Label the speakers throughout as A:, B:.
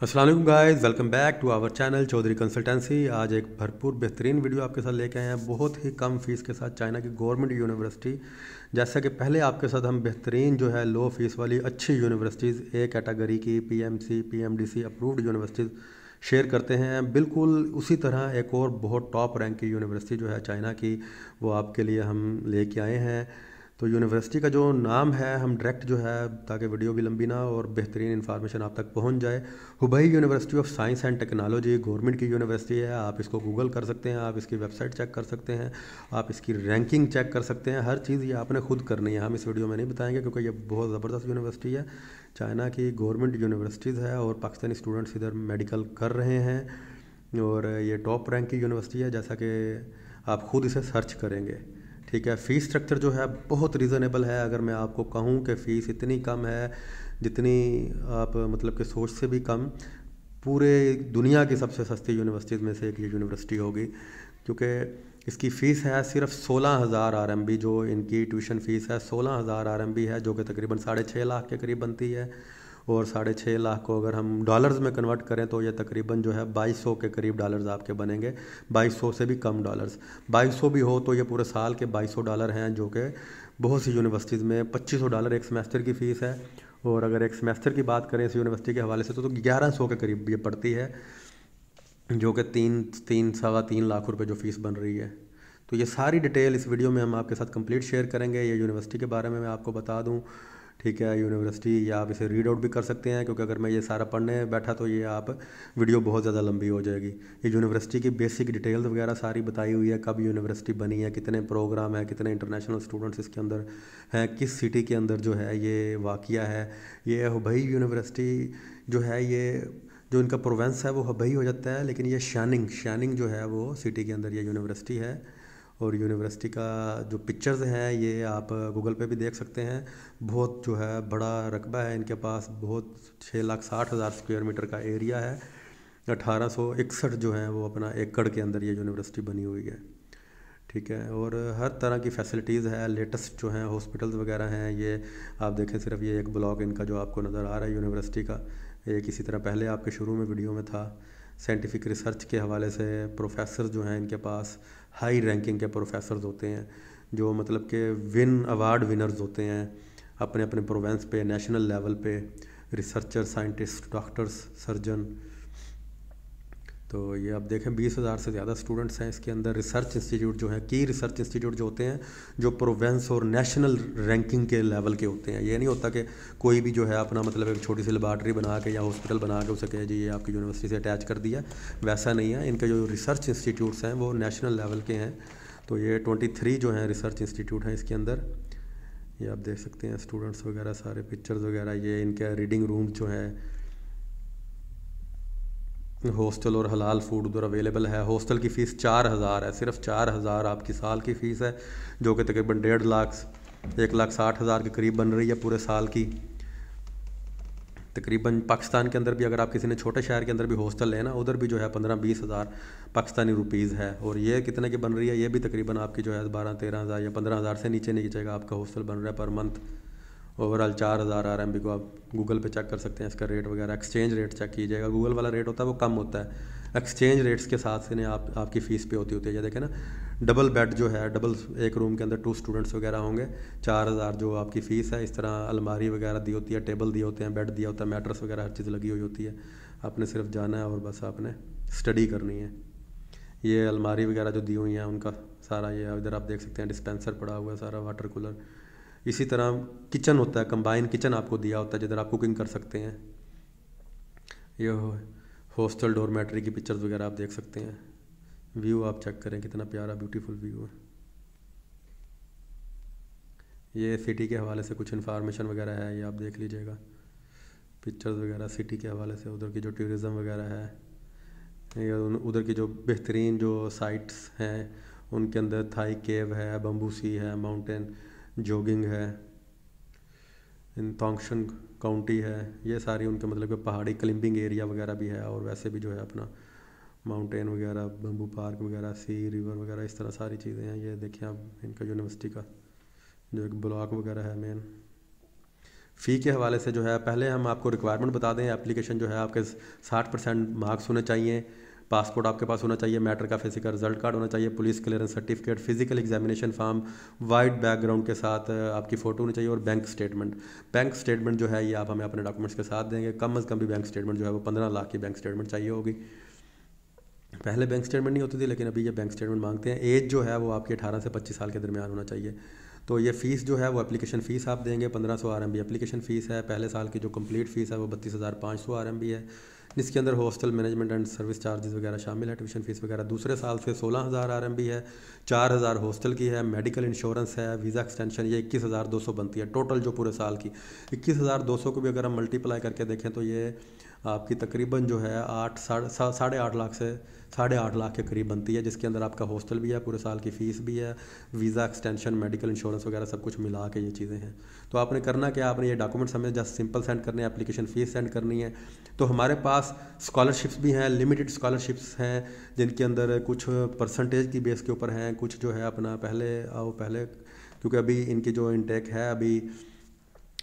A: Aslam guys welcome back to our channel Chaudhary consultancy. आज एक भरपूर बेहतरीन वीडियो आपके साथ लेके आए हैं। बहुत ही कम फ़ीस के साथ चाइना की गवर्नमेंट यूनिवर्सिटी, जैसा कि पहले आपके साथ हम बेहतरीन जो है लो फ़ीस वाली अच्छी यूनिवर्सिटीज़ ए कैटेगरी की PMC PMDC approved universities share करते हैं। बिल्कुल उसी तरह एक और बहुत टॉप रैंक की यूनिवर्सिटी जो है चाइना की, वो आपके लिए हम लेके आए हैं। तो यूनिवर्सिटी का जो नाम है, हम डायरेक्ट जो है, ताकि वीडियो भी लंबी ना और बेहतरीन इन्फॉर्मेशन आप तक पहुँच जाए Hubei university of science and technology government की यूनिवर्सिटी है। आप इसको गूगल कर सकते हैं, आप इसकी वेबसाइट चेक कर सकते हैं, आप इसकी रैंकिंग चेक कर सकते हैं। हर चीज़ ये आपने खुद करनी है। हम इस वीडियो में नहीं बताएँगे क्योंकि ये बहुत ज़बरदस्त यूनिवर्सिटी है। चाइना की गवर्नमेंट यूनिवर्सिटीज़ है और पाकिस्तानी स्टूडेंट्स इधर मेडिकल कर रहे हैं और ये टॉप रैंक की यूनिवर्सिटी है, जैसा कि आप खुद इसे सर्च करेंगे। ठीक है, फ़ीस स्ट्रक्चर जो है बहुत रीज़नेबल है। अगर मैं आपको कहूँ कि फ़ीस इतनी कम है, जितनी आप मतलब कि सोच से भी कम, पूरे दुनिया की सबसे सस्ती यूनिवर्सिटीज़ में से एक ये यूनिवर्सिटी होगी। क्योंकि इसकी फ़ीस है सिर्फ़ सोलह हज़ार आरएमबी जो इनकी ट्यूशन फ़ीस है, सोलह हज़ार आरएमबी है, जो कि तकरीबन साढ़े छः लाख के करीब बनती है। और साढ़े छः लाख को अगर हम डॉलर्स में कन्वर्ट करें तो ये तकरीबन जो है बाईस सौ के करीब डॉलर्स आपके बनेंगे। बाईस सौ से भी कम डॉलर्स बाईस सौ भी हो तो ये पूरे साल के बाईस सौ डॉलर हैं जो कि बहुत सी यूनिवर्सिटीज़ में पच्चीस सौ डॉलर एक सेमेस्टर की फ़ीस है। और अगर एक सेमेस्टर की बात करें इस यूनिवर्सिटी के हवाले से तो, तो ग्यारह सौ के करीब ये पड़ती है जो कि तीन तीन सवा तीन लाख रुपए जो फ़ीस बन रही है। तो ये सारी डिटेल इस वीडियो में हम आपके साथ कंप्लीट शेयर करेंगे। ये यूनिवर्सिटी के बारे में मैं आपको बता दूँ। ठीक है यूनिवर्सिटी या आप इसे रीड आउट भी कर सकते हैं, क्योंकि अगर मैं ये सारा पढ़ने बैठा तो ये आप वीडियो बहुत ज़्यादा लंबी हो जाएगी। ये यूनिवर्सिटी की बेसिक डिटेल्स वगैरह सारी बताई हुई है, कब यूनिवर्सिटी बनी है, कितने प्रोग्राम है, कितने इंटरनेशनल स्टूडेंट्स इसके अंदर हैं, किस सिटी के अंदर जो है ये वाक़ है, ये हबई यूनिवर्सिटी जो है ये, जो इनका प्रोवेंस है वो हबई हो जाता है, लेकिन ये शानिंग शानिंग जो है वो सिटी के अंदर ये यूनिवर्सिटी है। और यूनिवर्सिटी का जो पिक्चर्स हैं, ये आप गूगल पे भी देख सकते हैं। बहुत जो है, बड़ा रकबा है इनके पास। बहुत छः लाख साठ हज़ार स्क्वायर मीटर का एरिया है। अठारह सौ इकसठ जो है, वो अपना एकड़ के अंदर ये यूनिवर्सिटी बनी हुई है। ठीक है? और हर तरह की फैसिलिटीज़ है। लेटेस्ट जो हैं हॉस्पिटल्स वगैरह हैं। ये आप देखें, सिर्फ़ ये एक ब्लॉक इनका जो आपको नज़र आ रहा है यूनिवर्सिटी का। एक इसी तरह, पहले आपके शुरू में वीडियो में था। साइंटिफिक रिसर्च के हवाले से प्रोफेसर जो हैं इनके पास हाई रैंकिंग के प्रोफेसर होते हैं, जो मतलब के विन अवार्ड विनर्स होते हैं अपने अपने प्रोवेंस पे नेशनल लेवल पे रिसर्चर साइंटिस्ट डॉक्टर्स सर्जन तो ये आप देखें, बीस हज़ार से ज़्यादा स्टूडेंट्स हैं इसके अंदर। रिसर्च इंस्टीट्यूट जो है की रिसर्च इंस्टीट्यूट जो होते हैं, जो प्रोवेंस और नेशनल रैंकिंग के लेवल के होते हैं। ये नहीं होता कि कोई भी जो है अपना मतलब एक छोटी सी लेबार्ट्री बना के या हॉस्पिटल बना के उसे कहे, जी, ये आपकी यूनिवर्सिटी से अटैच कर दिया। वैसा नहीं है। इनके जो रिसर्च इंस्टीट्यूट्स हैं, वो नेशनल लेवल के हैं। तो ये ट्वेंटी थ्री जो हैं रिसर्च इंस्टीट्यूट हैं इसके अंदर। ये आप देख सकते हैं स्टूडेंट्स वगैरह सारे पिक्चर्स वगैरह, ये इनके रीडिंग रूम जो है हॉस्टल और हलाल फ़ूड उधर अवेलेबल है। हॉस्टल की फ़ीस चार हज़ार है, सिर्फ़ चार हज़ार आपकी साल की फ़ीस है, जो कि तकरीबन डेढ़ लाख, एक लाख साठ हज़ार के करीब बन रही है पूरे साल की। तकरीबन पाकिस्तान के अंदर भी अगर आप किसी ने छोटे शहर के अंदर भी हॉस्टल लेना उधर भी जो है पंद्रह बीस हज़ार पाकिस्तानी रुपीज़ है। और ये कितने की बन रही है, ये भी तकरीबन आपकी जो है बारह तेरह हज़ार या पंद्रह हज़ार से नीचे नहीं जाएगा आपका हॉस्टल बन रहा है पर मंथ। ओवरऑल चार हज़ार आर एम बी को आप गूगल पे चेक कर सकते हैं, इसका रेट वगैरह एक्सचेंज रेट चेक कीजिएगा। गूगल वाला रेट होता है, वो कम होता है। एक्सचेंज रेट्स के साथ से आप, आपकी फ़ीस पे होती होती है। देखें ना डबल बेड जो है डबल एक रूम के अंदर टू स्टूडेंट्स वगैरह होंगे। चार हज़ार जो आपकी फ़ीस है, इस तरह अलमारी वगैरह दी होती है टेबल दिए होते हैं बेड दिया होता है मैट्रस वगैरह, हर चीज़ लगी हुई होती है। आपने सिर्फ़ जाना है और बस आपने स्टडी करनी है। ये अलमारी वगैरह जो दी हुई हैं, उनका सारा ये, इधर आप देख सकते हैं डिस्पेंसर पड़ा हुआ है सारा वाटर कूलर इसी तरह किचन होता है कंबाइन किचन आपको दिया होता है, जिधर आप कुकिंग कर सकते हैं। ये हॉस्टल डोरमेट्री की पिक्चर्स वगैरह आप देख सकते हैं। व्यू आप चेक करें, कितना प्यारा ब्यूटीफुल व्यू है। ये सिटी के हवाले से कुछ इन्फॉर्मेशन वगैरह है, ये आप देख लीजिएगा। पिक्चर्स वगैरह सिटी के हवाले से, उधर की जो टूरिज़म वगैरह है उधर की जो बेहतरीन जो साइट्स हैं, उनके अंदर थाई केव है बम्बूसी है माउंटेन जोगिंग है, इन तोंगशन काउंटी है, ये सारी उनके मतलब कि पहाड़ी क्लिम्बिंग एरिया वगैरह भी है और वैसे भी जो है अपना माउंटेन वगैरह बम्बू पार्क वगैरह सी रिवर वगैरह, इस तरह सारी चीज़ें हैं। ये देखिए आप इनका यूनिवर्सिटी का जो एक ब्लॉक वगैरह है मेन फ़ी के हवाले से जो है, पहले हम आपको रिक्वायरमेंट बता दें एप्लीकेशन जो है आपके साठ परसेंट मार्क्स होने चाहिए। पासपोर्ट आपके पास होना चाहिए, मैटर का फ़िज़िकल रिज़ल्ट कार्ड होना चाहिए police clearance certificate physical examination form white background के साथ आपकी फ़ोटो होनी चाहिए और बैंक स्टेटमेंट बैंक स्टेटमेंट जो है ये आप हमें अपने डॉक्यूमेंट्स के साथ देंगे. कम अज़ कम भी बैंक स्टेटमेंट जो है वो पंद्रह लाख की बैंक स्टेटमेंट चाहिए होगी. पहले बैंक स्टेटमेंट नहीं होती थी, लेकिन अभी ये बैंक स्टेटमेंट मांगते हैं. एज जो है वो आपकी अठारह से पच्चीस साल के दरमियान होना चाहिए. तो ये फ़ीस जो है वो एप्लीकेशन फ़ीस आप देंगे, पंद्रह सौ R M B application fees है, पहले साल की जो कंप्लीट फ़ीस है वो बत्तीस हज़ार पाँच सौ आर एम बी है. जिसके अंदर hostel management and service charges वगैरह शामिल है, ट्यूशन फ़ीस वगैरह। दूसरे साल से सोलह हज़ार आर है, चार हज़ार हॉस्टल की है, मेडिकल इंश्योरेंस है, वीज़ा एक्सटेंशन, ये इक्कीस हज़ार दो सौ बनती है टोटल जो पूरे साल की। इक्कीस हज़ार दो सौ को भी अगर हम मल्टीप्लाई करके देखें तो ये आपकी तकरीबन जो है आठ, साढ़े साढ़े आठ लाख से साढ़े आठ लाख के करीब बनती है, जिसके अंदर आपका हॉस्टल भी है, पूरे साल की फ़ीस भी है, वीज़ा एक्सटेंशन, मेडिकल इंश्योरेंस वगैरह सब कुछ मिला के ये चीज़ें हैं। तो आपने करना क्या? आपने ये डॉक्यूमेंट्स हमें जस्ट सिंपल सेंड करने हैं, एप्लीकेशन फ़ीस सेंड करनी है। तो हमारे पास स्कॉलरशिप्स भी हैं, लिमिटेड स्कॉलरशिप्स हैं, जिनके अंदर कुछ परसेंटेज की बेस के ऊपर हैं, कुछ जो है अपना पहले आओ पहले, क्योंकि अभी इनकी जो इनटेक है, अभी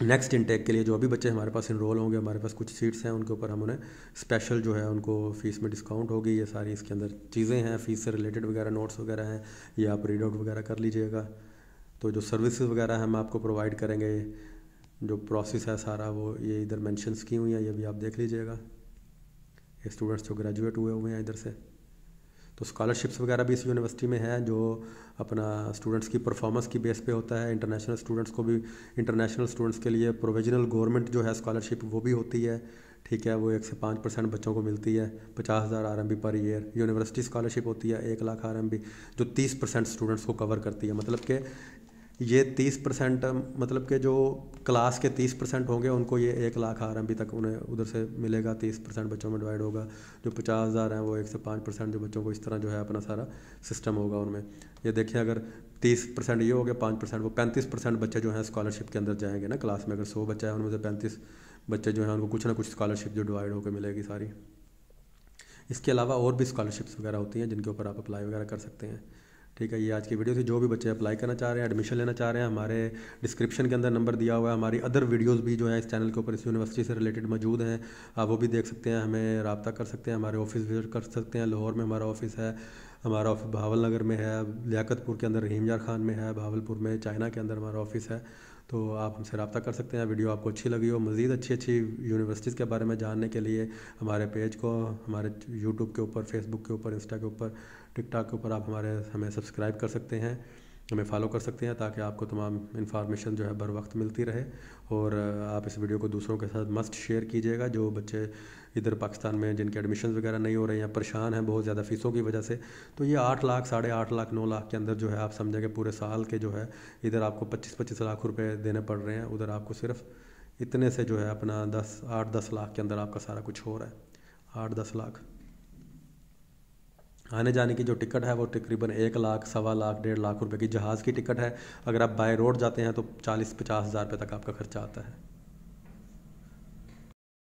A: नेक्स्ट इनटेक के लिए जो अभी बच्चे हमारे पास इनरोल होंगे, हमारे पास कुछ सीट्स हैं, उनके ऊपर हम उन्हें स्पेशल जो है उनको फ़ीस में डिस्काउंट होगी। ये सारी इसके अंदर चीज़ें हैं फ़ीस से रिलेटेड वगैरह नोट्स वगैरह हैं, ये आप रीड आउट वगैरह कर लीजिएगा। तो जो सर्विसेज़ वगैरह हम आपको प्रोवाइड करेंगे, जो प्रोसेस है सारा, वो ये इधर मैंशंस की हुई हैं, ये भी आप देख लीजिएगा। स्टूडेंट्स जो ग्रेजुएट हुए हुए हैं इधर से। तो स्कॉलरशिप्स वगैरह भी इस यूनिवर्सिटी में है, जो अपना स्टूडेंट्स की परफॉर्मेंस की बेस पे होता है। इंटरनेशनल स्टूडेंट्स को भी इंटरनेशनल स्टूडेंट्स के लिए प्रोविजनल गवर्नमेंट जो है स्कॉलरशिप वो भी होती है। ठीक है, वो एक से पाँच परसेंट बच्चों को मिलती है। पचास हज़ार R M B per year university scholarship होती है, एक लाख आर एम बी जो तीस परसेंट स्टूडेंट्स को कवर करती है। मतलब कि ये तीस परसेंट मतलब के जो क्लास के तीस परसेंट होंगे, उनको ये एक लाख आर एम तक, उन्हें उधर से मिलेगा, तीस परसेंट बच्चों में डिवाइड होगा। जो पचास हज़ार हैं, वो एक से पाँच परसेंट जो बच्चों को इस तरह जो है अपना सारा सिस्टम होगा उनमें। ये देखिए, अगर तीस परसेंट ये हो गया, पाँच परसेंट, वो पैंतीस परसेंट बच्चे जो हैं स्कॉलरशिप के अंदर जाएँगे ना क्लास में। अगर सौ बच्चा है, उनमें से पैंतीस बच्चे जो हैं, उनको कुछ ना कुछ स्कॉलरशिप जो डिवाइड होकर मिलेगी सारी। इसके अलावा और भी स्कॉलरशिप्स वगैरह होती हैं, जिनके ऊपर आप अप्लाई वगैरह कर सकते हैं। ठीक है, ये आज की वीडियो थी। जो भी बच्चे अप्लाई करना चाह रहे हैं एडमिशन लेना चाह रहे हैं, हमारे डिस्क्रिप्शन के अंदर नंबर दिया हुआ है। हमारी अदर वीडियोस भी जो है इस चैनल के ऊपर इस यूनिवर्सिटी से रिलेटेड मौजूद हैं। आप वो भी देख सकते हैं, हमें रबता कर सकते हैं, हमारे ऑफ़िस विज़िट कर सकते हैं। लाहौर में हमारा ऑफ़िस है, हमारा ऑफ़िस भावल नगर में है, लियाकतपुर के अंदर रहीम खान में है, भावलपुर में चाइना के अंदर हमारा ऑफ़िस है। तो आप हमसे रबता कर सकते हैं। वीडियो आपको अच्छी लगी हो, मज़ीद अच्छी अच्छी यूनिवर्सिटीज़ के बारे में जानने के लिए हमारे पेज को, हमारे यूट्यूब के ऊपर फेसबुक के ऊपर इंस्टा के ऊपर टिकटॉक के ऊपर आप हमारे, हमें सब्सक्राइब कर सकते हैं, हमें फॉलो कर सकते हैं ताकि आपको तमाम इन्फॉर्मेशन जो है बर वक्त मिलती रहे। और आप इस वीडियो को दूसरों के साथ मस्त शेयर कीजिएगा जो बच्चे इधर पाकिस्तान में जिनके एडमिशन वगैरह नहीं हो रहे हैं परेशान हैं बहुत ज़्यादा फ़ीसों की वजह से। तो ये आठ लाख, साढ़े आठ लाख, नौ लाख के अंदर जो है आप समझेंगे पूरे साल के जो है इधर आपको पच्चीस पच्चीस लाख रुपये देने पड़ रहे हैं। उधर आपको सिर्फ़ इतने से जो है अपना दस, आठ, दस लाख के अंदर आपका सारा कुछ हो रहा है। आठ, दस लाख। आने जाने की जो टिकट है वो तकरीबन एक लाख, सवा लाख, डेढ़ लाख रुपए की जहाज़ की टिकट है। अगर आप बाय रोड जाते हैं तो चालीस पचास हज़ार रुपये तक आपका खर्चा आता है।